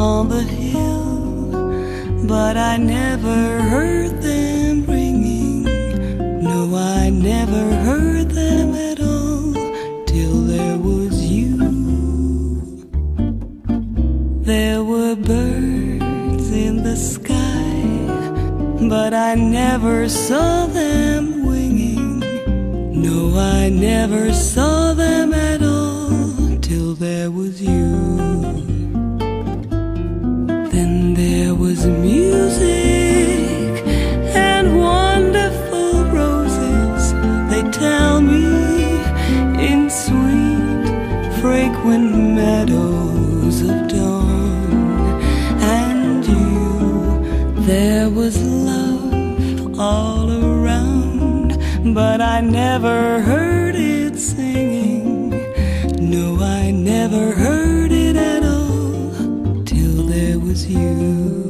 on the hill, but I never heard them ringing. No, I never heard them at all till there was you. There were birds in the sky, but I never saw them winging. No, I never saw them at all there was you. Then there was music and wonderful roses, they tell me, in sweet, fragrant meadows of dawn. And you, there was love all around, but I never heard it singing. No, I never heard it at all till there was you.